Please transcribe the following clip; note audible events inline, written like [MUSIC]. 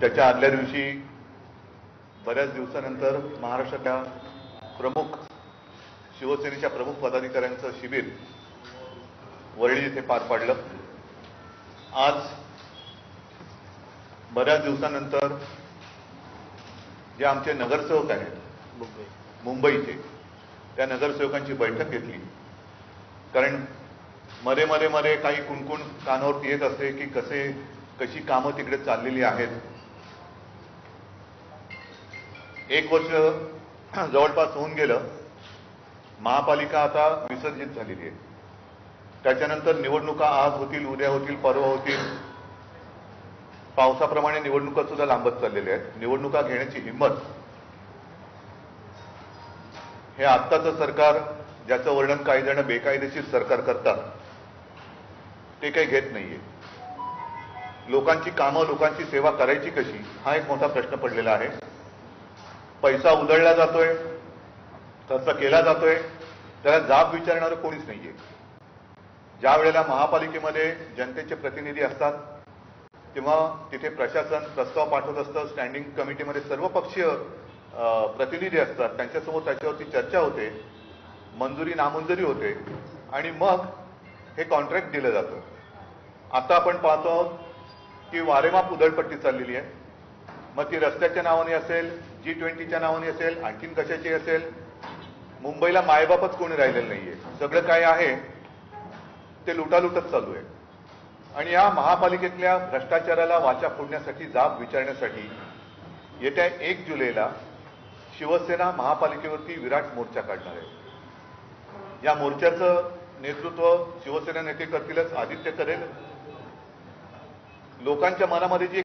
त्याच्या आदल्या दिवशी बऱ्याच दिवसानंतर महाराष्ट्रातल्या प्रमुख शिवसेनेच्या प्रमुख पदाधिकाऱ्यांचं शिबिर वरळी येथे पार पाडलं. आज बऱ्याच दिवसानंतर जे आमचे नगरसेवक आहेत मुंबईचे त्या नगरसेवकांची बैठक घेतली. कारण मध्ये मध्ये मध्ये काही कुणकुण कानावरती येत असते की कसे कशी कामं तिकडे चाललेली आहेत. एक वर्ष [CLEARS THROAT] जवळपास होऊन गेलं. महापालिका आता विसर्जित झालेली आहे. त्याच्यानंतर निवडणुका आज होतील उद्या होतील परवा होतील. पावसाप्रमाणे निवडणुका सुद्धा लांबत चाललेल्या आहेत. निवडणुका घेण्याची हिंमत हे आत्ताचं सरकार ज्याचं वर्णन काही जण बेकायदेशीर सरकार करतात ते काही घेत नाहीये. लोकांची कामं लोकांची सेवा करायची कशी हा एक मोठा प्रश्न पडलेला आहे. पैसा उधळला जातोय खर्च केला जातोय त्याला जाब विचारणारं कोणीच नाहीये. ज्या वेळेला महापालिकेमध्ये जनतेचे प्रतिनिधी असतात तेव्हा तिथे प्रशासन प्रस्ताव पाठवत असतं स्टँडिंग कमिटीमध्ये सर्व पक्षीय प्रतिनिधी असतात त्यांच्यासमोर त्याच्यावरती चर्चा होते मंजुरी नामंजुरी होते आणि मग हे कॉन्ट्रॅक्ट दिलं जातं. आता आपण पाहतो आहोत की वारेमाप उधळपट्टी चाललेली आहे. मग ती रस्त्याच्या नावाने असेल जी ट्वेंटीच्या नावाने असेल आणखीन कशाची असेल? मुंबईला मायबापच कोणी राहिलेलं नाहीये. सगळं काय आहे ते लुटालुटच चालू आहे. आणि या महापालिकेतल्या भ्रष्टाचाराला वाचा फोडण्यासाठी जाब विचारण्यासाठी येत्या एक जुलैला शिवसेना महापालिकेवरती विराट मोर्चा काढणार आहे. या मोर्चाचं नेतृत्व शिवसेना नेते करतीलच आदित्य करेल. लोकांच्या मनामध्ये जी